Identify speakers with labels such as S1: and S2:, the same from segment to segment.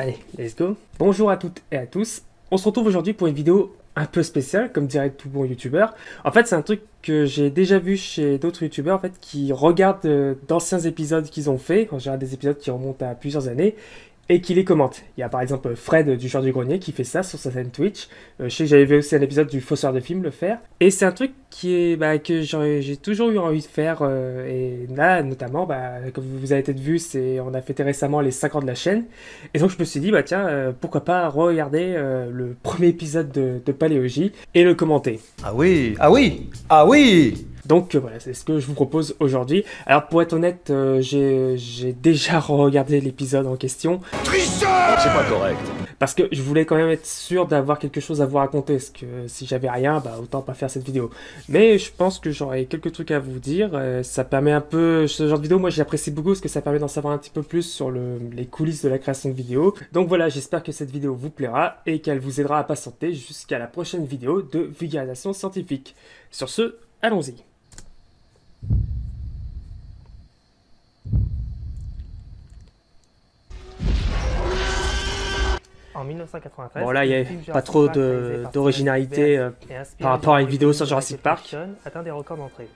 S1: Allez, let's go. Bonjour à toutes et à tous. On se retrouve aujourd'hui pour une vidéo un peu spéciale, comme dirait tout bon youtubeur. En fait, c'est un truc que j'ai déjà vu chez d'autres youtubeurs, en fait, qui regardent euh, d'anciens épisodes qu'ils ont fait, en général des épisodes qui remontent à plusieurs années, et qui les commente. Il y a par exemple Fred du genre du grenier qui fait ça sur sa chaîne Twitch. Euh, je sais que j'avais vu aussi un épisode du Fausseur de film le faire. Et c'est un truc qui est, bah, que j'ai toujours eu envie de faire. Euh, et là, notamment, bah, comme vous avez peut-être vu, on a fêté récemment les 5 ans de la chaîne. Et donc je me suis dit, bah tiens, euh, pourquoi pas regarder le premier épisode de, de Paléogie et le commenter.
S2: Ah oui, ah oui, ah oui
S1: donc euh, voilà, c'est ce que je vous propose aujourd'hui. Alors pour être honnête, euh, j'ai déjà regardé l'épisode en question.
S2: Tricheur C'est pas correct.
S1: Parce que je voulais quand même être sûr d'avoir quelque chose à vous raconter. Parce que si j'avais rien, bah autant pas faire cette vidéo. Mais je pense que j'aurais quelques trucs à vous dire. Euh, ça permet un peu... Ce genre de vidéo, moi j'apprécie beaucoup parce que ça permet d'en savoir un petit peu plus sur les coulisses de la création de vidéos. Donc voilà, j'espère que cette vidéo vous plaira et qu'elle vous aidera à patienter jusqu'à la prochaine vidéo de vulgarisation scientifique. Sur ce, allons-y.
S3: En 1993,
S1: bon là il n'y a pas trop d'originalité euh, par rapport à une vidéo sur Jurassic Park.
S3: atteint des records d'entrée.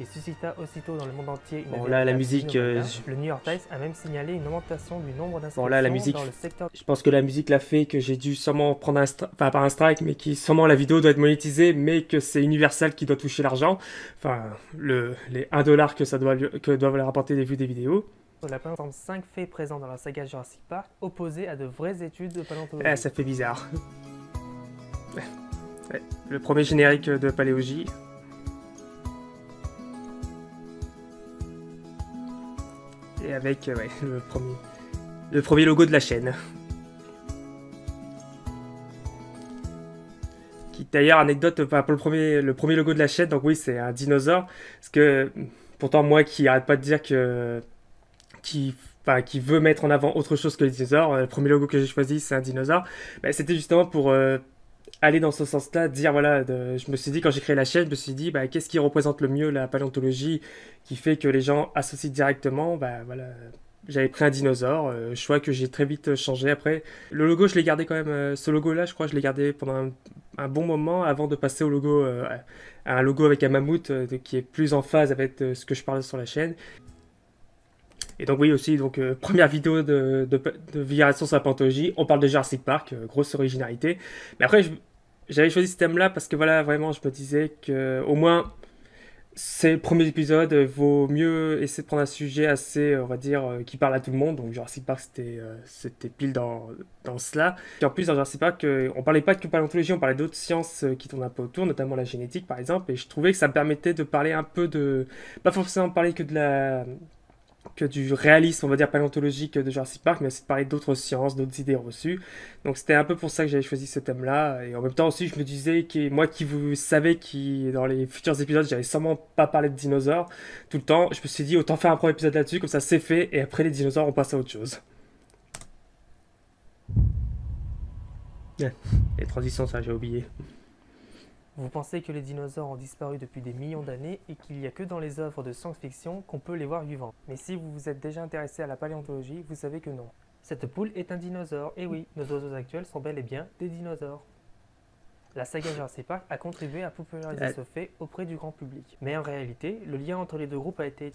S3: Il suscita aussitôt dans le monde entier une
S1: bon là la musique euh,
S3: le New York Times a même signalé une augmentation du nombre d'inscriptions
S1: bon, là, la musique,
S3: dans le secteur
S1: je pense que la musique l'a fait que j'ai dû sûrement prendre un enfin pas un strike mais qui sûrement la vidéo doit être monétisée mais que c'est Universal qui doit toucher l'argent enfin le les 1 dollar que ça doit que doivent leur rapporter des vues des vidéos
S3: la paléontologie 5 faits présents dans la saga Jurassic Park opposés à de vraies études de paléontologie.
S1: Eh, ça fait bizarre. le premier générique de paléogie. Et avec ouais, le, premier, le premier logo de la chaîne. D'ailleurs, anecdote, pour le premier, le premier logo de la chaîne, donc oui, c'est un dinosaure. Parce que pourtant, moi qui arrête pas de dire que qui, qui veut mettre en avant autre chose que les dinosaures. Euh, le premier logo que j'ai choisi, c'est un dinosaure. mais C'était justement pour euh, aller dans ce sens-là, dire voilà, je me suis dit quand j'ai créé la chaîne, je me suis dit bah, qu'est-ce qui représente le mieux la paléontologie qui fait que les gens associent directement. Bah voilà, j'avais pris un dinosaure, euh, choix que j'ai très vite changé après. Le logo, je l'ai gardé quand même, ce logo-là, je crois, je l'ai gardé pendant un, bon moment avant de passer au logo, à un logo avec un mammouth qui est plus en phase avec ce que je parle sur la chaîne. Et donc oui aussi, donc euh, première vidéo de, de, sur la pantologie, on parle de Jurassic Park, euh, grosse originalité. Mais après, j'avais choisi ce thème-là parce que voilà, vraiment, je me disais que au moins, c'est le premier épisode, vaut mieux essayer de prendre un sujet assez, on va dire, euh, qui parle à tout le monde. Donc Jurassic Park, c'était c'était pile dans, dans cela. Et en plus, dans Jurassic Park, on parlait pas que paléontologie, on parlait d'autres sciences qui tournent un peu autour, notamment la génétique par exemple. Et je trouvais que ça me permettait de parler un peu de... Pas forcément parler que de la que du réalisme, on va dire, paléontologique de Jurassic Park, mais aussi de parler d'autres sciences, d'autres idées reçues. Donc c'était un peu pour ça que j'avais choisi ce thème-là. Et en même temps aussi, je me disais que moi qui vous savez qui dans les futurs épisodes, j'avais sûrement pas parlé de dinosaures tout le temps, je me suis dit autant faire un premier épisode là-dessus, comme ça c'est fait, et après les dinosaures, on passe à autre chose. Les transitions, ça j'ai oublié.
S3: Vous pensez que les dinosaures ont disparu depuis des millions d'années et qu'il n'y a que dans les œuvres de science-fiction qu'on peut les voir vivants. Mais si vous vous êtes déjà intéressé à la paléontologie, vous savez que non. Cette poule est un dinosaure, et oui, nos oiseaux actuels sont bel et bien des dinosaures. La saga Jurassic Park a contribué à populariser ce fait auprès du grand public. Mais en réalité, le lien entre les deux groupes a été...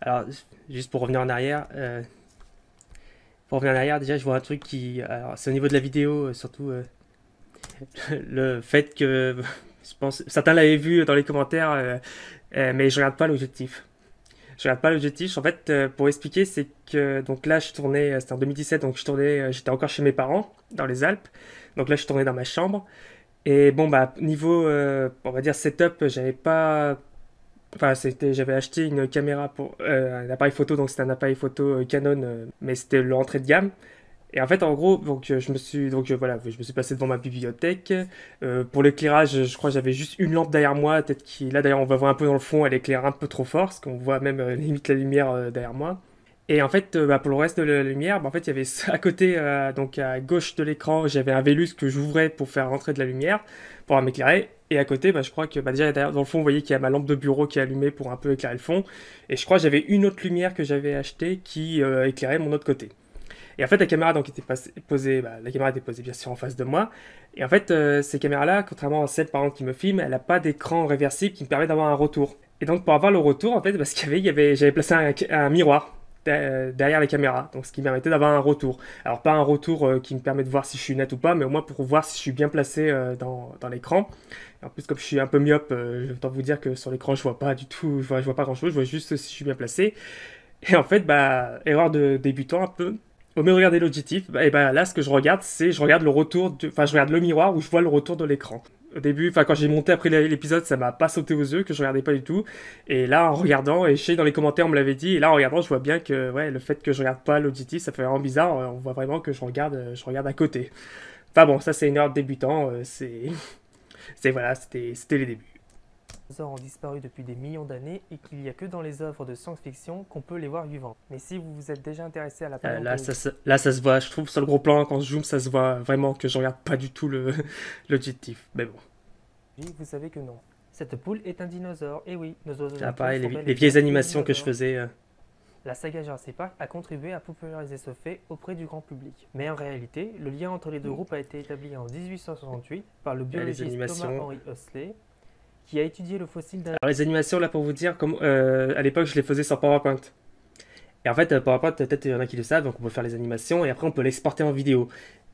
S1: Alors, juste pour revenir en arrière, euh, pour revenir en arrière, déjà, je vois un truc qui... Alors, c'est au niveau de la vidéo, euh, surtout... Le fait que je pense certains l'avaient vu dans les commentaires, euh, euh, mais je regarde pas l'objectif. Je regarde pas l'objectif. En fait, euh, pour expliquer, c'est que donc là, je tournais, c'était en 2017, donc je tournais, j'étais encore chez mes parents dans les Alpes. Donc là, je tournais dans ma chambre. Et bon, bah niveau, on va dire setup, j'avais pas Enfin, c'était, j'avais acheté une caméra pour un appareil photo, donc c'était un appareil photo Canon, mais c'était l'entrée de gamme. Et en fait, en gros, donc euh, je me suis donc euh, voilà, je me suis passé devant ma bibliothèque. Euh, pour l'éclairage, je crois que j'avais juste une lampe derrière moi, peut-être qui là d'ailleurs on va voir un peu dans le fond, elle éclaire un peu trop fort, parce qu'on voit même limite la lumière derrière moi. Et en fait, bah, pour le reste de la lumière, bah, en fait, il y avait à côté, donc à gauche de l'écran, j'avais un Vélus que j'ouvrais pour faire rentrer de la lumière, pour m'éclairer. Et à côté, bah, je crois que bah, déjà dans le fond, vous voyez qu'il y a ma lampe de bureau qui est allumée pour un peu éclairer le fond. Et je crois que j'avais une autre lumière que j'avais achetée qui éclairait mon autre côté. Et en fait, la caméra donc était posée, bah, la caméra était posée bien sûr en face de moi. Et en fait, euh, ces caméras-là, contrairement à celles par exemple qui me filment, elle n'a pas d'écran réversible qui me permet d'avoir un retour. Et donc pour avoir le retour, en fait, parce qu'il y avait, j'avais placé un, miroir derrière les caméras, donc ce qui me permettait d'avoir un retour. Alors pas un retour euh, qui me permet de voir si je suis net ou pas, mais au moins pour voir si je suis bien placé euh, dans, l'écran. En plus, comme je suis un peu myope, je vais vous dire que sur l'écran, je vois pas du tout, je vois, je vois pas grand-chose, je vois juste si je suis bien placé. Et en fait, bah, erreur de débutant un peu. Au mieux de regarder l'objectif, bah, et bah là, ce que je regarde, c'est je regarde le retour, enfin, je regarde le miroir où je vois le retour de l'écran. Au début, enfin, quand j'ai monté après l'épisode, ça m'a pas sauté aux yeux, que je regardais pas du tout. Et là, en regardant, et sais dans les commentaires, on me l'avait dit, et là, en regardant, je vois bien que, ouais, le fait que je regarde pas l'objectif, ça fait vraiment bizarre. On voit vraiment que je regarde, je regarde à côté. Enfin bon, ça, c'est une erreur de débutant, euh, c'est, c'est voilà, c'était les débuts
S3: ont disparu depuis des millions d'années et qu'il n'y a que dans les œuvres de science-fiction qu'on peut les voir vivants. Mais si vous vous êtes déjà intéressé à la
S1: euh, là, ça, là, ça se voit, je trouve, sur le gros plan, quand je zoome, ça se voit vraiment que je regarde pas du tout l'objectif. Mais bon.
S3: Vous savez que non. Cette poule est un dinosaure, et oui, nos oiseaux.
S1: Ah, pareil, les, vieilles animations que je faisais. Euh.
S3: La saga Jurassic Park a contribué à populariser ce fait auprès du grand public. Mais en réalité, le lien entre les deux groupes a été établi en 1868 par le biologiste Thomas Henry Huxley qui a étudié le fossile d'un...
S1: Alors les animations, là, pour vous dire, comme, euh, à l'époque, je les faisais sur PowerPoint. Et en fait, euh, PowerPoint, peut-être il y en a qui le savent, donc on peut faire les animations et après on peut l'exporter en vidéo.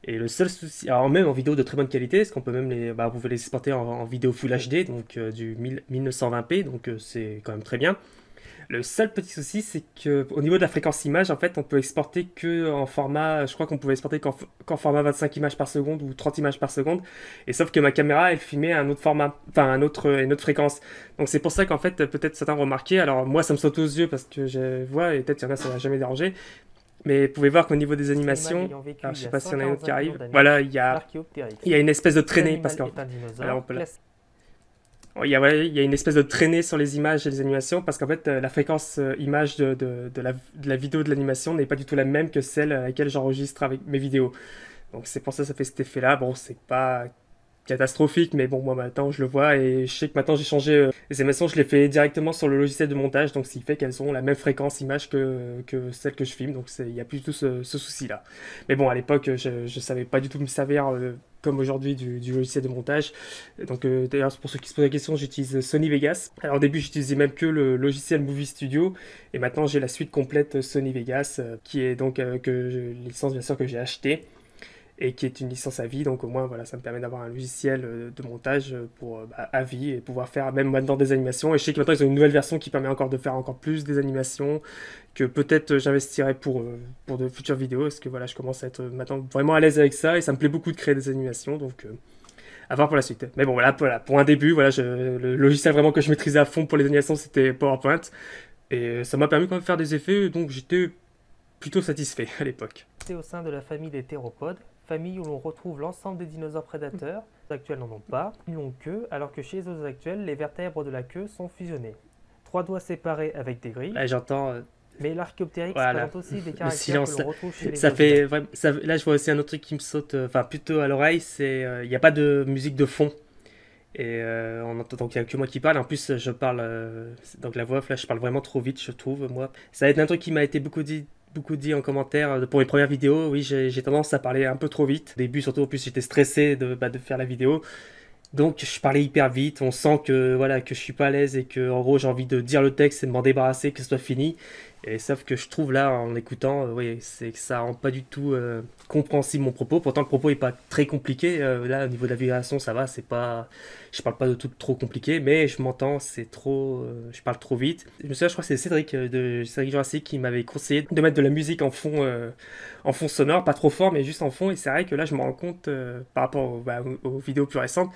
S1: Et le seul souci, alors même en vidéo de très bonne qualité, parce qu'on peut même les, bah, vous pouvez les exporter en, vidéo Full HD, donc euh, du 1920p, donc c'est quand même très bien. Le seul petit souci, c'est que au niveau de la fréquence image, en fait, on peut exporter que en format, je crois qu'on pouvait exporter qu'en format 25 images par seconde ou 30 images par seconde. Et sauf que ma caméra, elle filmait un autre format, enfin un autre, une autre fréquence. Donc c'est pour ça qu'en fait, peut-être certains remarqué. Alors moi, ça me saute aux yeux parce que je vois et peut-être qu'il y en a, ça va jamais déranger. Mais vous pouvez voir qu'au niveau des animations, alors, je sais pas s'il y en a une autre qui arrive. Voilà, il y a, il y a une espèce de traînée parce qu'en on peut il y, a, il y, a, une espèce de traînée sur les images et les animations parce qu'en fait, euh, la fréquence euh, image de, la, vidéo de l'animation n'est pas du tout la même que celle à laquelle j'enregistre avec mes vidéos. Donc c'est pour ça que ça fait cet effet-là. Bon, c'est pas catastrophique, mais bon, moi maintenant je le vois et je sais que maintenant j'ai changé euh, les animations, je les fais directement sur le logiciel de montage, donc ce qui fait qu'elles ont la même fréquence image que, celle que je filme, donc il n'y a plus du tout ce, souci-là. Mais bon, à l'époque, je savais pas du tout me servir euh, comme aujourd'hui du, logiciel de montage. Donc euh, d'ailleurs, pour ceux qui se posent la question, j'utilise Sony Vegas. Alors au début, j'utilisais même que le logiciel Movie Studio, et maintenant j'ai la suite complète Sony Vegas, qui est donc que licence bien sûr que j'ai acheté et qui est une licence à vie. Donc au moins, voilà, ça me permet d'avoir un logiciel euh, de montage euh, pour, euh, bah, à vie et pouvoir faire même maintenant des animations. Et je sais que maintenant, ils ont une nouvelle version qui permet encore de faire encore plus des animations que peut-être j'investirai pour, pour de futures vidéos. Parce que voilà, je commence à être maintenant vraiment à l'aise avec ça et ça me plaît beaucoup de créer des animations. Donc à voir pour la suite. Mais bon, voilà, pour un début, voilà, le logiciel vraiment que je maîtrisais à fond pour les animations, c'était PowerPoint. Et ça m'a permis quand même de faire des effets, donc j'étais plutôt satisfait à l'époque.
S3: C'est au sein de la famille des théropodes, famille où l'on retrouve l'ensemble des dinosaures prédateurs. Les actuels n'en ont pas, ils n'ont queue, alors que chez les autres actuels, les vertèbres de la queue sont fusionnées. Trois doigts séparés avec des grilles.
S1: Là, j'entends.
S3: Euh, Mais l'archéoptérix présente aussi des caractères que l'on retrouve chez les
S1: ça fait vraiment, ça, Là, je vois aussi un autre truc qui me saute, euh, enfin plutôt à l'oreille, c'est euh, il n'y a pas de musique de fond. Et on entend donc il n'y a que moi qui parle. En plus, je parle donc la voix là, je parle vraiment trop vite, je trouve moi. Ça va être un truc qui m'a été beaucoup dit beaucoup dit en commentaire euh, pour mes premières vidéos. Oui, j'ai tendance à parler un peu trop vite. Au début, surtout, en plus, j'étais stressé de, bah, de faire la vidéo. Donc je parlais hyper vite, on sent que voilà que je suis pas à l'aise et que en gros j'ai envie de dire le texte et de m'en débarrasser, que ce soit fini. Et sauf que je trouve là en écoutant, euh, oui, c'est que ça rend pas du tout euh, compréhensible mon propos. Pourtant le propos est pas très compliqué. Euh, là au niveau de la vibration ça va, c'est pas, je parle pas de tout trop compliqué, mais je m'entends, c'est trop, je parle trop vite. Je me souviens, je crois que c'est Cédric de Cédric Jurassic qui m'avait conseillé de mettre de la musique en fond, en fond sonore, pas trop fort, mais juste en fond. Et c'est vrai que là je me rends compte par rapport bah, aux vidéos plus récentes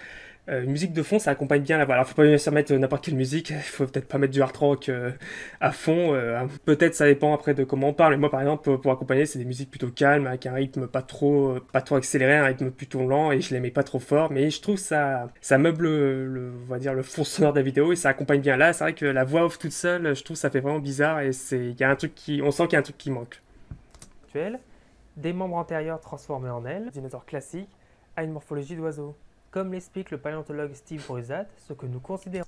S1: euh, musique de fond, ça accompagne bien la voix. Alors, faut pas bien sûr mettre n'importe quelle musique. Il faut peut-être pas mettre du hard rock euh, à fond. Euh, peut-être ça dépend après de comment on parle. moi, par exemple, pour, accompagner, c'est des musiques plutôt calmes, avec un rythme pas trop, pas trop accéléré, un rythme plutôt lent, et je les mets pas trop fort. Mais je trouve ça, ça meuble le, on va dire, le fond sonore de la vidéo et ça accompagne bien. Là, c'est vrai que la voix off toute seule, je trouve ça fait vraiment bizarre et c'est, il y a un truc qui, on sent qu'il y a un truc qui manque.
S3: Des membres antérieurs transformés en ailes, dinosaures classiques, à une morphologie d'oiseau. Comme l'explique le paléontologue Steve Bruzat, ce que nous considérons.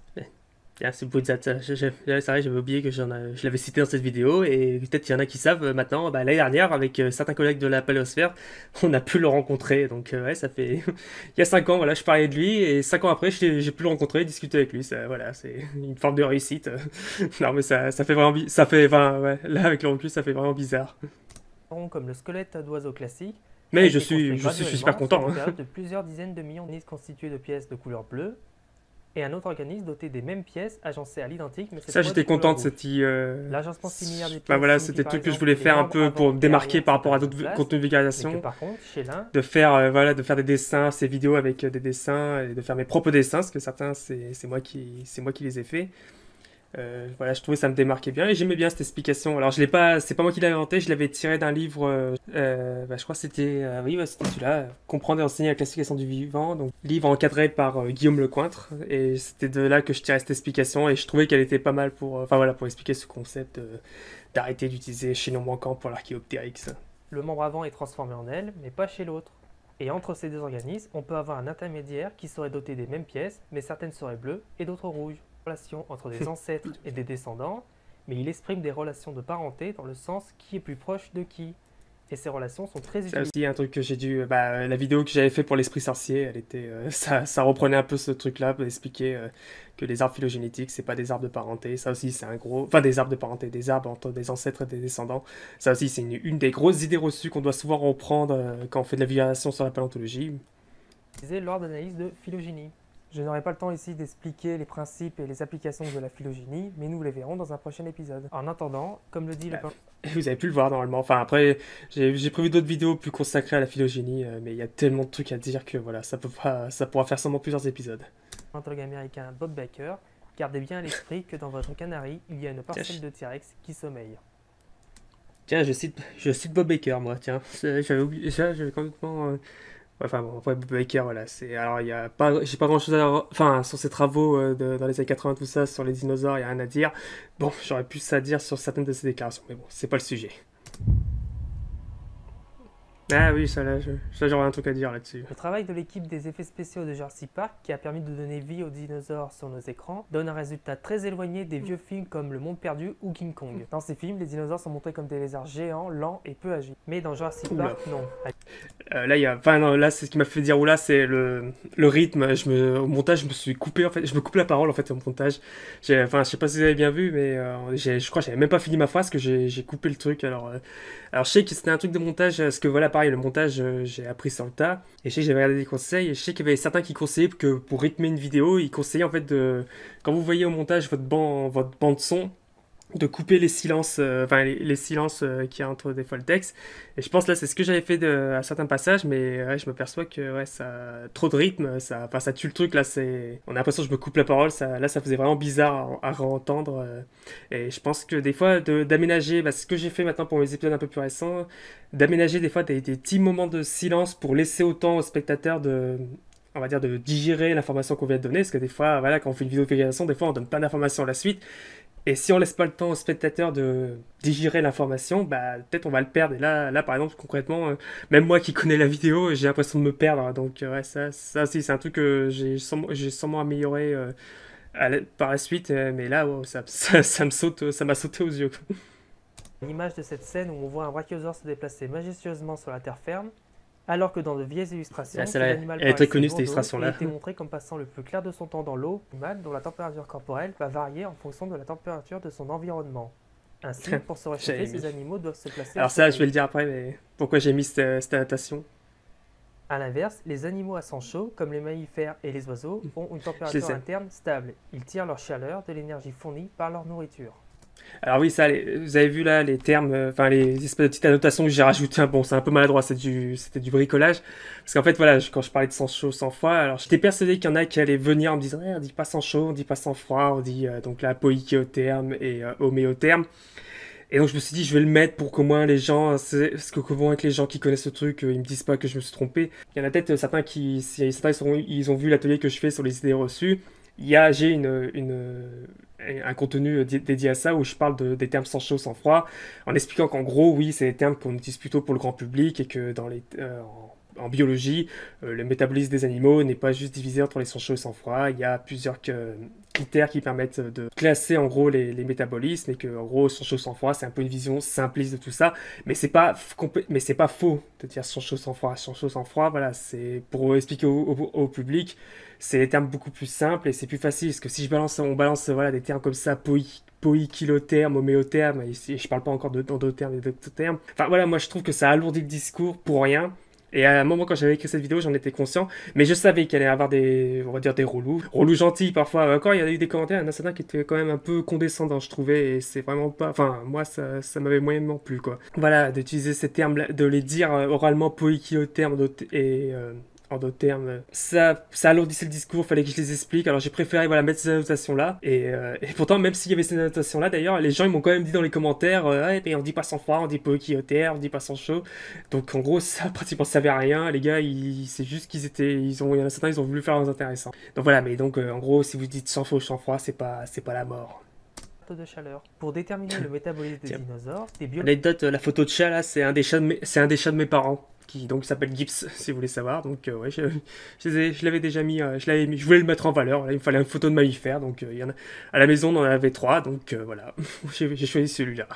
S1: C'est vrai, j'avais oublié que j'en je l'avais cité dans cette vidéo et peut-être qu'il y en a qui savent euh, maintenant. Bah, L'année dernière, avec euh, certains collègues de la Paléosphère, on a pu le rencontrer. Donc, euh, ouais, ça fait. Il y a 5 ans, voilà, je parlais de lui et 5 ans après, j'ai pu le rencontrer, discuter avec lui. Ça, voilà, c'est une forme de réussite. non, mais ça, ça fait vraiment. Ça fait. Enfin, ouais, là, avec le recul, ça fait vraiment bizarre.
S3: Comme le squelette d'oiseau classique.
S1: Mais je suis, je suis, super content.
S3: Hein. de plusieurs dizaines de millions de constitués de pièces de couleur bleue, et un autre organisme doté des mêmes pièces agencées à l'identique. Mais
S1: ça, j'étais content de cette.
S3: Euh... L'agencement similaire des
S1: pièces. Bah voilà, c'était le truc que je voulais faire un peu pour démarquer par rapport à d'autres contenus de vulgarisation.
S3: Par contre, chez l'un.
S1: De faire, euh, voilà, de faire des dessins, ces vidéos avec euh, des dessins et de faire mes propres dessins, parce que certains, c'est moi, qui, moi qui les ai faits. Euh, voilà, je trouvais ça me démarquait bien et j'aimais bien cette explication. Alors, je l'ai pas, c'est pas moi qui l'ai inventé, je l'avais tiré d'un livre. Euh, euh bah, je crois que c'était, oui, c'était celui-là, Comprendre et enseigner la classification du vivant. Donc, livre encadré par Guillaume Lecointre et c'était de là que je tirais cette explication et je trouvais qu'elle était pas mal pour, enfin voilà, pour expliquer ce concept d'arrêter d'utiliser chaînon manquant pour l'archéoptérix.
S3: Le membre avant est transformé en aile, mais pas chez l'autre. Et entre ces deux organismes, on peut avoir un intermédiaire qui serait doté des mêmes pièces, mais certaines seraient bleues et d'autres rouges relations entre des ancêtres et des descendants, mais il exprime des relations de parenté dans le sens qui est plus proche de qui. Et ces relations sont très utilisées.
S1: C'est aussi un truc que j'ai dû. Bah, la vidéo que j'avais fait pour l'esprit sorcier, elle était, euh, ça, ça, reprenait un peu ce truc-là pour expliquer euh, que les arbres phylogénétiques, c'est pas des arbres de parenté. Ça aussi, c'est un gros. Enfin, des arbres de parenté, des arbres entre des ancêtres et des descendants. Ça aussi, c'est une, des grosses idées reçues qu'on doit souvent reprendre euh, quand on fait de la vulgarisation sur la paléontologie.
S3: Lors d'analyse de phylogénie. Je n'aurai pas le temps ici d'expliquer les principes et les applications de la phylogénie, mais nous les verrons dans un prochain épisode. En attendant, comme le dit le...
S1: Bah, vous avez pu le voir normalement. Enfin après, j'ai prévu d'autres vidéos plus consacrées à la phylogénie, euh, mais il y a tellement de trucs à dire que voilà, ça, peut pas, ça pourra faire seulement plusieurs épisodes.
S3: L'anthologue américain Bob Baker, gardez bien à l'esprit que dans votre canari, il y a une parcelle de T-Rex qui sommeille.
S1: Tiens, je cite, je cite Bob Baker, moi, tiens. J'avais oublié ça, j'avais complètement... Euh, Enfin bon, après Baker, voilà, c'est alors il y a pas, j'ai pas grand chose à, enfin sur ses travaux euh, dans les années 80 tout ça, sur les dinosaures, il y a rien à dire. Bon, j'aurais plus à dire sur certaines de ses déclarations, mais bon, c'est pas le sujet. Ah oui, ça, là, j'aurais un truc à dire là-dessus.
S3: Le travail de l'équipe des effets spéciaux de Jurassic Park, qui a permis de donner vie aux dinosaures sur nos écrans, donne un résultat très éloigné des vieux films comme Le Monde Perdu ou King Kong. Dans ces films, les dinosaures sont montrés comme des lézards géants, lents et peu agiles. Mais dans Jurassic Park, non.
S1: Euh, là, il y a, enfin non, là, c'est ce qui m'a fait dire là, c'est le, le rythme. Je me, au montage, je me suis coupé en fait, je me coupe la parole en fait au montage. Enfin, je sais pas si vous avez bien vu, mais euh, je crois que j'avais même pas fini ma phrase que j'ai coupé le truc. Alors, euh, alors je sais que c'était un truc de montage, parce que voilà, pareil, le montage, j'ai appris sur le tas. Et je sais que j'avais regardé des conseils. Et je sais qu'il y avait certains qui conseillaient que pour rythmer une vidéo, ils conseillaient en fait de, quand vous voyez au montage votre banc, votre bande son de couper les silences, euh, enfin les, silences euh, a entre des texte. Et je pense là c'est ce que j'avais fait de, à certains passages, mais je me perçois que ouais, ça trop de rythme, ça, enfin, ça tue le truc là. C'est, on a l'impression que je me coupe la parole. Ça, là ça faisait vraiment bizarre à, à entendre euh. et je pense que des fois d'aménager, bah, ce que j'ai fait maintenant pour mes épisodes un peu plus récents, d'aménager des fois des, petits moments de silence pour laisser autant aux spectateurs de on va dire de digérer l'information qu'on vient de donner, parce que des fois, voilà, quand on fait une vidéo de des fois on donne plein d'informations à la suite, et si on laisse pas le temps au spectateur de digérer l'information, bah peut-être on va le perdre. Et là, là par exemple, concrètement, euh, même moi qui connais la vidéo, j'ai l'impression de me perdre. Donc euh, ouais, ça, ça aussi, c'est un truc que j'ai sûrement, amélioré euh, par la suite. mais là, ça, ça, me saute, ça m'a sauté aux yeux.
S3: L'image de cette scène où on voit un brachiosaure se déplacer majestueusement sur la terre ferme, alors que dans de vieilles illustrations,
S1: ah, elle est très connue cette illustration-là.
S3: Il été montré comme passant le plus clair de son temps dans l'eau, animal dont la température corporelle va varier en fonction de la température de son environnement. Ainsi, pour se réchauffer, ces animaux doivent se placer.
S1: Alors ça, je vais le dire après, mais pourquoi j'ai mis cette, cette adaptation
S3: A l'inverse, les animaux à sang chaud, comme les mammifères et les oiseaux, ont une température interne stable. Ils tirent leur chaleur de l'énergie fournie par leur nourriture.
S1: Alors oui, ça, vous avez vu là les termes, euh, enfin les espèces de petites annotations que j'ai rajoutées. Bon, c'est un peu maladroit, c'était du, c'était du bricolage. Parce qu'en fait, voilà, quand je parlais de sang chaud, sang froid, alors j'étais persuadé qu'il y en a qui allaient venir en me disant, eh, on dit pas sang chaud, on dit pas sang froid, on dit euh, donc là poïchéotherme et euh, homéotherme. Et donc je me suis dit, je vais le mettre pour qu'au moins les gens, ce que vont avec les gens qui connaissent ce truc, ils me disent pas que je me suis trompé. Il y en a peut-être certains qui, certains ils ont vu l'atelier que je fais sur les idées reçues il y a, j'ai une, un contenu dédié à ça où je parle de, des termes sans chaud, sans froid, en expliquant qu'en gros, oui, c'est des termes qu'on utilise plutôt pour le grand public et que dans les, euh, en biologie, euh, le métabolisme des animaux n'est pas juste divisé entre les sans chaud et sans froid. Il y a plusieurs critères qui permettent de classer en gros les, métabolismes et que en gros sans chaud sans froid c'est un peu une vision simpliste de tout ça mais c'est pas mais c'est pas faux de dire sans chaud sans froid sans chaud sans froid voilà c'est pour expliquer au, public c'est des termes beaucoup plus simples et c'est plus facile parce que si je balance on balance voilà des termes comme ça poikilotherme, homéotherme, et je parle pas encore d'endotherme et d'ectotherme. Enfin voilà, moi je trouve que ça alourdit le discours pour rien. Et à un moment, quand j'avais écrit cette vidéo, j'en étais conscient. Mais je savais qu'il allait y avoir des, on va dire, des relous. Relous gentils, parfois. Encore, il y a eu des commentaires, il y en a certains qui étaient quand même un peu condescendants, je trouvais. Et c'est vraiment pas, enfin, moi, ça, ça m'avait moyennement plu, quoi. Voilà, d'utiliser ces termes, de les dire euh, oralement poikilotherme et, euh, en d'autres termes. Ça, ça alourdissait le discours, fallait que je les explique. Alors j'ai préféré voilà, mettre ces annotations-là. Et, euh, et pourtant, même s'il y avait ces annotations-là, d'ailleurs, les gens ils m'ont quand même dit dans les commentaires euh, mais on dit pas sans froid, on dit pas terre, on dit pas sans chaud. Donc en gros, ça pratiquement ça savait à rien. Les gars, c'est juste qu'ils étaient. Ils ont, il y en a certains, ils ont voulu faire intéressant. Donc voilà, mais donc euh, en gros, si vous dites sans chaud, sans froid, c'est pas, pas la mort
S3: de chaleur. Pour déterminer le métabolisme des dinosaures, des bio...
S1: la photo de chat là, c'est un des chats c'est un des chats de mes parents qui donc s'appelle Gibbs, si vous voulez savoir. Donc euh, ouais, je, je, l'avais déjà mis, euh, je l'avais mis, je voulais le mettre en valeur. il me fallait une photo de mammifère, donc euh, il y en a, à la maison on en avait trois, donc voilà, j'ai choisi celui-là.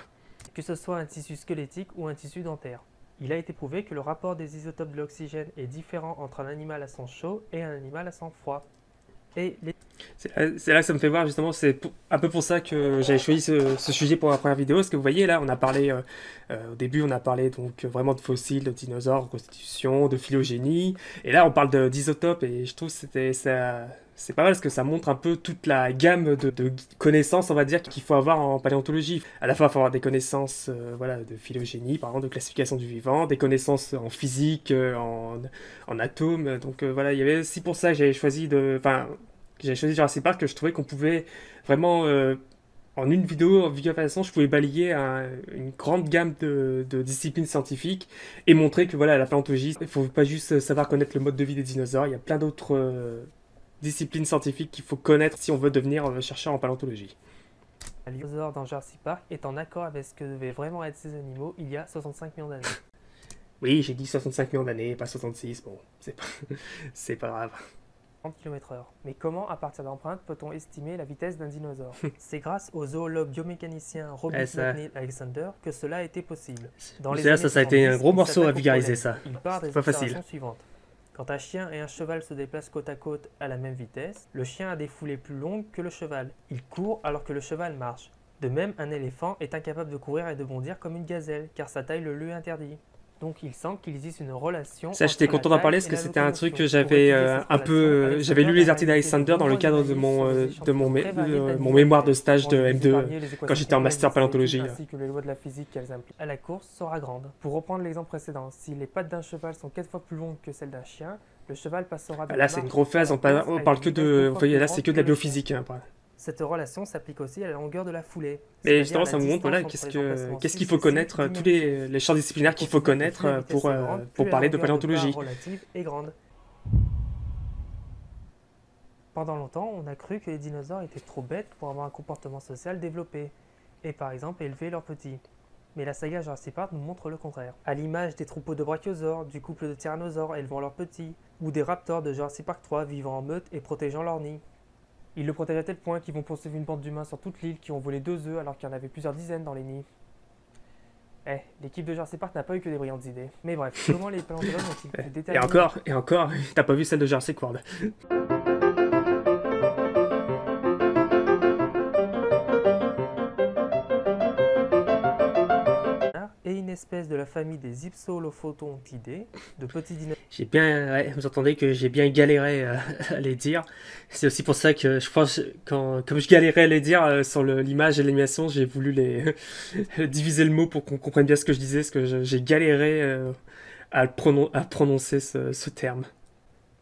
S3: Que ce soit un tissu squelettique ou un tissu dentaire. Il a été prouvé que le rapport des isotopes de l'oxygène est différent entre un animal à sang chaud et un animal à sang froid.
S1: C'est là que ça me fait voir justement, c'est un peu pour ça que j'avais choisi ce, sujet pour la première vidéo, parce que vous voyez là, on a parlé, euh, euh, au début on a parlé donc vraiment de fossiles, de dinosaures, de constitution, de phylogénie, et là on parle d'isotopes, et je trouve que c'était ça, c'est pas mal parce que ça montre un peu toute la gamme de, connaissances, on va dire, qu'il faut avoir en paléontologie. À la fois, il faut avoir des connaissances euh, voilà, de phylogénie, par exemple, de classification du vivant, des connaissances en physique, en, en atomes. Donc voilà, il y avait aussi pour ça que j'avais choisi de. Enfin, j'ai choisi Jurassic Park, que je trouvais qu'on pouvait vraiment, euh, en une vidéo, en vidéo je pouvais balayer une grande gamme de, disciplines scientifiques et montrer que voilà, la paléontologie, il faut pas juste savoir connaître le mode de vie des dinosaures, il y a plein d'autres disciplines scientifiques qu'il faut connaître si on veut devenir euh, chercheur en paléontologie.
S3: Le dinosaure dans Jurassic Park est en accord avec ce que devaient vraiment être ces animaux il y a 65 millions d'années.
S1: Oui, j'ai dit 65 millions d'années, pas 66, bon, c'est pas, c'est pas grave
S3: km/h. Mais comment, à partir d'empreintes, peut-on estimer la vitesse d'un dinosaure? C'est grâce au zoologue biomécanicien Robert McNeil Alexander que cela a été possible.
S1: Dans les ça, ça a été un gros morceau à vulgariser ça.
S3: Il part des pas facile. suivantes. Quand un chien et un cheval se déplacent côte à côte à la même vitesse, le chien a des foulées plus longues que le cheval. Il court alors que le cheval marche. De même, un éléphant est incapable de courir et de bondir comme une gazelle, car sa taille le lui interdit. Donc il semble qu'il existe une relation.
S1: Ça, j'étais content d'en parler parce que c'était un truc que j'avais euh, un peu. J'avais lu les articles d'Alexander dans le cadre de mon, euh, de mon, mon mémoire de stage de M2 quand j'étais en master paléontologie.
S3: Ainsi que les lois de la physique qu'elles impliquent. À la course sera grande. Pour reprendre l'exemple précédent, si les pattes d'un cheval sont 4 fois plus longues que celles d'un chien, le cheval passera.
S1: Là, c'est une grosse phase. On parle, que de. Là, c'est que de la biophysique. Hein,
S3: cette relation s'applique aussi à la longueur de la foulée.
S1: Mais justement, ça me montre voilà, qu'est-ce qu'il faut connaître, tous les, les champs disciplinaires qu'il faut connaître euh, pour, euh, pour parler de paléontologie.
S3: relative et grande. Pendant longtemps, on a cru que les dinosaures étaient trop bêtes pour avoir un comportement social développé, et par exemple élever leurs petits. Mais la saga Jurassic Park nous montre le contraire. À l'image des troupeaux de brachiosaures, du couple de tyrannosaures élevant leurs petits, ou des raptors de Jurassic Park 3 vivant en meute et protégeant leurs nids. Ils le protègent à tel point qu'ils vont poursuivre une bande d'humains sur toute l'île qui ont volé deux œufs alors qu'il y en avait plusieurs dizaines dans les nids. Eh, l'équipe de Jersey Park n'a pas eu que des brillantes idées. Mais bref, comment les paléontologues ont-ils
S1: déterminer... Et encore, et encore, t'as pas vu celle de Jersey World.
S3: Espèce de la famille des Ipsolophotontidés, de petits dinosaures.
S1: J'ai bien, vous entendez que j'ai bien galéré euh, à les dire. C'est aussi pour ça que je pense, quand, comme je galérais à les dire euh, sur l'image et l'animation, j'ai voulu les diviser le mot pour qu'on comprenne bien ce que je disais, parce que j'ai galéré euh, à, à, prononcer ce, ce, terme.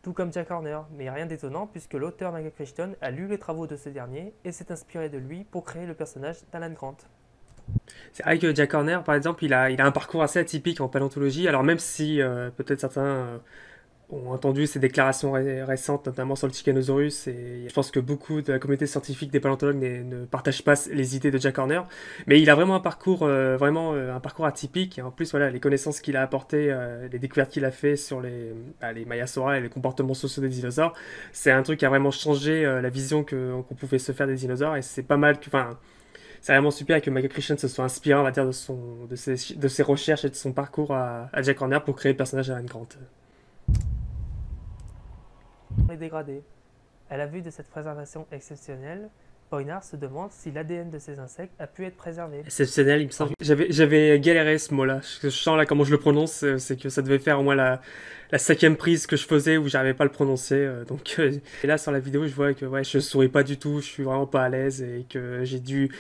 S3: Tout comme Jack Horner, mais rien d'étonnant puisque l'auteur Michael Crichton a lu les travaux de ce dernier et s'est inspiré de lui pour créer le personnage d'Alan Grant.
S1: C'est vrai que Jack Horner, par exemple, il a, il a un parcours assez atypique en paléontologie. Alors même si euh, peut-être certains euh, ont entendu ces déclarations récentes, notamment sur le Tyrannosaurus, et je pense que beaucoup de la communauté scientifique des paléontologues ne partagent pas les idées de Jack Horner. Mais il a vraiment un parcours, euh, vraiment un parcours atypique, et en plus, voilà, les connaissances qu'il a apportées, les découvertes qu'il a fait sur les, bah, les et les comportements sociaux des dinosaures, c'est un truc qui a vraiment changé la vision qu'on pouvait se faire des dinosaures, et c'est pas mal enfin, c'est vraiment super que Michael Christian se soit inspiré, on va dire, de, son, de, ses, de ses recherches et de son parcours à, Jack Horner pour créer le personnage d'Alan Grant.
S3: Les dégradés. À la vue de cette préservation exceptionnelle, Poinard se demande si l'ADN de ces insectes a pu être préservé.
S1: Exceptionnel, il me semble. J'avais, j'avais galéré ce mot-là. Je sens là comment je le prononce, euh, c'est que ça devait faire au moins la, la cinquième prise que je faisais où j'arrivais pas à le prononcer. Euh, donc, euh, et là sur la vidéo, je vois que ouais, je souris pas du tout, je suis vraiment pas à l'aise et que j'ai dû.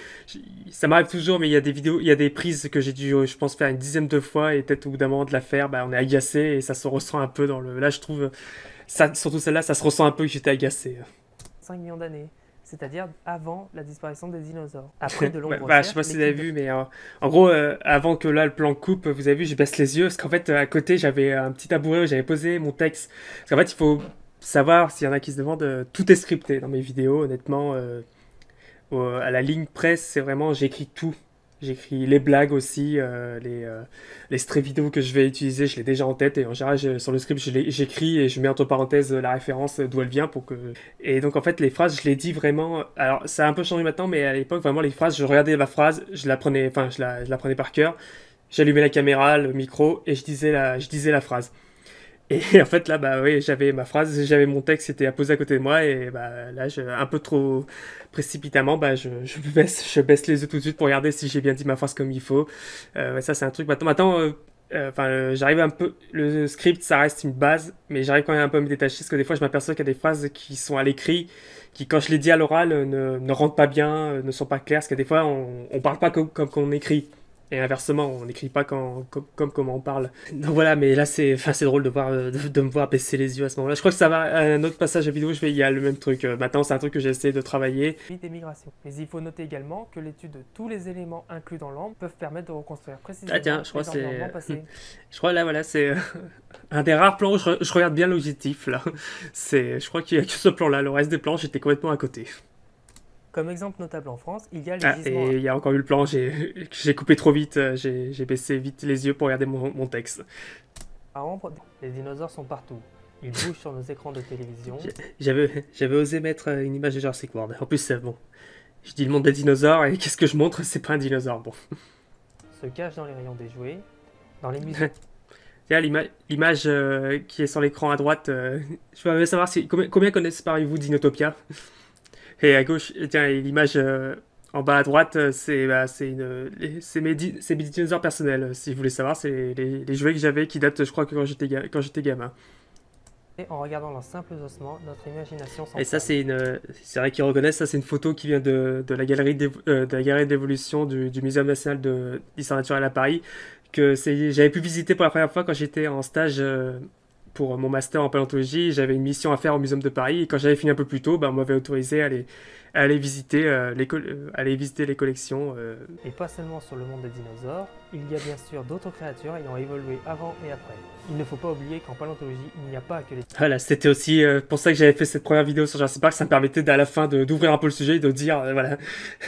S1: Ça m'arrive toujours, mais il y a des vidéos, il y a des prises que j'ai dû, je pense, faire une dizaine de fois et peut-être au bout d'un moment de la faire, bah, on est agacé et ça se ressent un peu dans le. Là, je trouve, ça, surtout celle-là, ça se ressent un peu que j'étais agacé.
S3: 5 millions d'années c'est-à-dire avant la disparition des dinosaures. Après de longues
S1: bah, Je sais pas si vous avez vu, mais euh, en gros, euh, avant que là le plan coupe, vous avez vu, je baisse les yeux, parce qu'en fait, à côté, j'avais un petit tabouret où j'avais posé mon texte. Parce qu'en fait, il faut savoir, s'il y en a qui se demandent, euh, tout est scripté dans mes vidéos, honnêtement. à la ligne presse, c'est vraiment, j'écris tout. J'écris les blagues aussi, euh, les, euh, les vidéo que je vais utiliser, je l'ai déjà en tête et en général sur le script j'écris et je mets entre parenthèses la référence d'où elle vient pour que... Et donc en fait les phrases je les dis vraiment... Alors ça a un peu changé maintenant mais à l'époque vraiment les phrases, je regardais la phrase, je la prenais, enfin je la, je la prenais par cœur, j'allumais la caméra, le micro et je disais la, je disais la phrase. Et en fait, là, bah oui, j'avais ma phrase, j'avais mon texte, c'était à poser à côté de moi, et bah là, je, un peu trop précipitamment, bah je, je, baisse, je baisse les yeux tout de suite pour regarder si j'ai bien dit ma phrase comme il faut. Euh, ça, c'est un truc. Maintenant, maintenant euh, euh, enfin, j'arrive un peu. Le script, ça reste une base, mais j'arrive quand même un peu à me détacher, parce que des fois, je m'aperçois qu'il y a des phrases qui sont à l'écrit, qui, quand je les dis à l'oral, ne, ne rentrent pas bien, ne sont pas claires, parce que des fois, on, on parle pas comme, comme on écrit. Et inversement, on n'écrit pas quand, comme, comme, comment on parle. Donc voilà, mais là c'est drôle de, voir, de, me voir baisser les yeux à ce moment-là. Je crois que ça va, un autre passage à vidéo, je vais, il y a le même truc. Euh, maintenant, c'est un truc que j'ai essayé de travailler.
S3: Mais il faut noter également que l'étude de tous les éléments inclus dans l'ambre peuvent permettre de reconstruire précisément
S1: ah, tiens, je crois c'est. Je crois là, voilà, c'est euh, un des rares plans où je, je regarde bien l'objectif là. Je crois qu'il y a que ce plan-là. Le reste des plans, j'étais complètement à côté.
S3: Comme exemple notable en France, il y a les
S1: ah, Et il y a encore eu le plan, j'ai coupé trop vite, euh, j'ai baissé vite les yeux pour regarder mon, texte.
S3: Les dinosaures sont partout. Ils bougent sur nos écrans de télévision.
S1: J'avais osé mettre euh, une image de Jurassic World. En plus, c'est bon. Je dis le monde des dinosaures et qu'est-ce que je montre C'est pas un dinosaure. Bon.
S3: Se cache dans les rayons des jouets, dans les musées.
S1: l'image euh, qui est sur l'écran à droite, je veux savoir si, combien, combien connaissent parmi-vous Dinotopia? Et à gauche, tiens, l'image euh, en bas à droite, euh, c'est bah, mes, mes, dinosaures personnels. Si vous voulez savoir, c'est les, jouets que j'avais qui datent, je crois, que quand j'étais gamin.
S3: Et en regardant leurs simples ossements, notre imagination
S1: Et ça, c'est une, c'est vrai qu'ils reconnaissent, ça, c'est une photo qui vient de, de la galerie euh, d'évolution du, du Muséum national d'histoire naturelle à Paris, que j'avais pu visiter pour la première fois quand j'étais en stage pour mon master en paléontologie, j'avais une mission à faire au Muséum de Paris. Et quand j'avais fini un peu plus tôt, bah, on m'avait autorisé à aller, euh, les, euh, visiter les collections. Euh.
S3: Et pas seulement sur le monde des dinosaures, il y a bien sûr d'autres créatures ayant évolué avant et après. Il ne faut pas oublier qu'en paléontologie, il n'y a pas que les...
S1: Voilà, c'était aussi pour ça que j'avais fait cette première vidéo sur Jurassic Park, ça me permettait à la fin d'ouvrir un peu le sujet et de dire, voilà,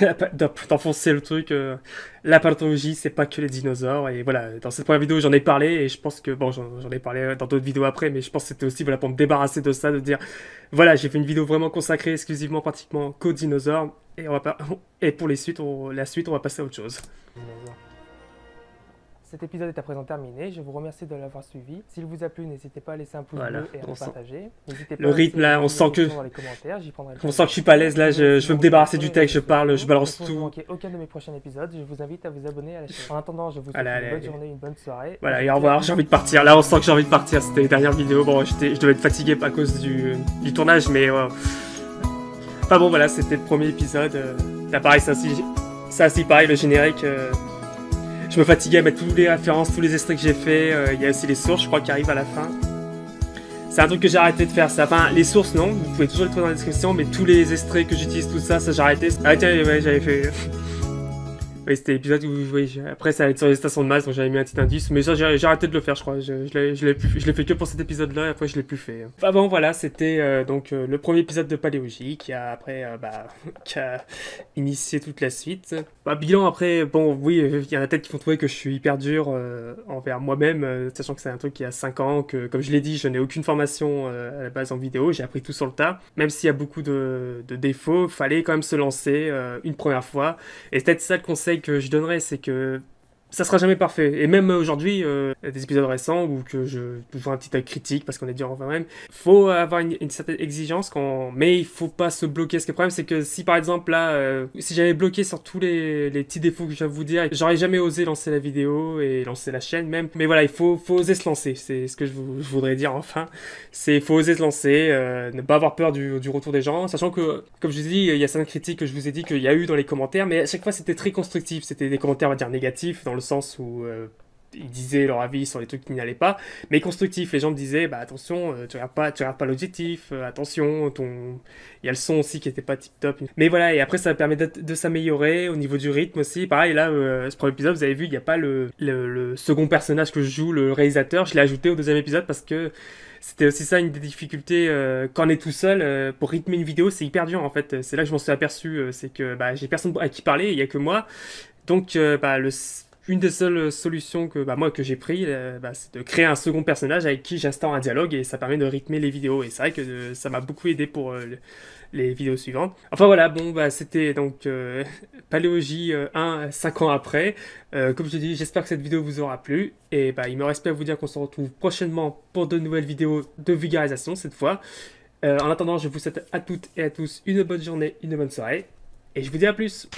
S1: d'enfoncer le truc la paléontologie, c'est pas que les dinosaures. Et voilà, dans cette première vidéo, j'en ai parlé. Et je pense que, bon, j'en ai parlé dans d'autres vidéos après, mais je pense que c'était aussi voilà, pour me débarrasser de ça, de dire, voilà, j'ai fait une vidéo vraiment consacrée exclusivement, pratiquement qu'aux dinosaures. Et, on va pas... et pour les suites, la suite, on va passer à autre chose.
S3: Cet épisode est à présent terminé. Je vous remercie de l'avoir suivi. S'il vous a plu, n'hésitez pas à laisser un pouce bleu et à partager.
S1: Le rythme là, on sent que on sent que je suis pas à l'aise là. Je, je veux me débarrasser du texte. Je parle, je balance tout. Pour
S3: ne manquer aucun de mes prochains épisodes, je vous invite à vous abonner à la chaîne. En attendant, je vous souhaite une bonne journée, une bonne soirée.
S1: Voilà et au revoir. J'ai envie de partir. Là, on sent que j'ai envie de partir. C'était les dernières vidéos. Bon, je devais être fatigué à cause du, du tournage, mais enfin bon, voilà, c'était le premier épisode. Là, pareil, ça aussi, ça aussi pareil, le générique. Euh, je me fatiguais à mettre toutes les références, tous les extraits que j'ai fait. Euh, il y a aussi les sources, je crois, qui arrivent à la fin. C'est un truc que j'ai arrêté de faire ça. Enfin, les sources, non, vous pouvez toujours les trouver dans la description, mais tous les extraits que j'utilise, tout ça, ça j'ai arrêté. Ah tiens, ouais, j'avais fait. Oui, c'était l'épisode où, oui, après ça allait être sur les stations de masse, donc j'avais mis un petit indice, mais ça j'ai arrêté de le faire, je crois. Je, je l'ai- fait que pour cet épisode-là, et après je l'ai plus fait. Enfin bon, voilà, c'était euh, donc euh, le premier épisode de Paléogie qui a après euh, bah, qui a initié toute la suite. Bah, bilan après, bon, oui, il y en a peut-être qui vont trouver que je suis hyper dur envers moi-même, sachant que c'est un truc qui a 5 ans, que comme je l'ai dit, je n'ai aucune formation à la base en vidéo, j'ai appris tout sur le tas. Même s'il y a beaucoup de, de défauts, fallait quand même se lancer une première fois. Et c'est peut-être ça le conseil que je donnerais, c'est que ça sera jamais parfait. Et même aujourd'hui, euh, des épisodes récents où que je toujours un petit œil critique parce qu'on est dur envers même, faut avoir une, certaine exigence quand, mais il faut pas se bloquer. Ce que le problème, c'est que si par exemple là, euh, si j'avais bloqué sur tous les, les petits défauts que je viens vous dire, j'aurais jamais osé lancer la vidéo et lancer la chaîne même. Mais voilà, il faut, faut oser se lancer. C'est ce que je, vous- je voudrais dire enfin. C'est faut oser se lancer, euh, ne pas avoir peur du, du retour des gens, sachant que, comme je vous dit, il y a certaines critiques que je vous ai dit qu'il y a eu dans les commentaires, mais à chaque fois c'était très constructif. C'était des commentaires, on va dire, négatifs, le sens où euh, ils disaient leur avis sur les trucs qui n'allaient pas, mais constructif. Les gens me disaient, bah attention, euh, tu regardes pas, tu regardes pas l'objectif, euh, attention, ton, il y a le son aussi qui était pas tip top. Mais voilà, et après ça permet de, de s'améliorer au niveau du rythme aussi. Pareil, là, ce premier épisode, vous avez vu, il n'y a pas le, le, le second personnage que je joue, le réalisateur. Je l'ai ajouté au deuxième épisode parce que c'était aussi ça une des difficultés quand on est tout seul pour rythmer une vidéo c'est hyper dur en fait c'est là que je m'en suis aperçu c'est que bah, j'ai personne à qui parler il y a que moi donc bah, le, une des seules solutions que bah, moi que j'ai pris euh, bah, c'est de créer un second personnage avec qui j'instaure un dialogue et ça permet de rythmer les vidéos et c'est vrai que euh, ça m'a beaucoup aidé pour euh, le- les vidéos suivantes enfin voilà bon bah c'était donc euh, euh, 1 5 ans après euh, comme je dit, j'espère que cette vidéo vous aura plu. Et il me reste à vous dire qu'on se retrouve prochainement pour de nouvelles vidéos de vulgarisation cette fois. Euh, en attendant, je vous souhaite à toutes et à tous une bonne journée, une bonne soirée. Et je vous dis à plus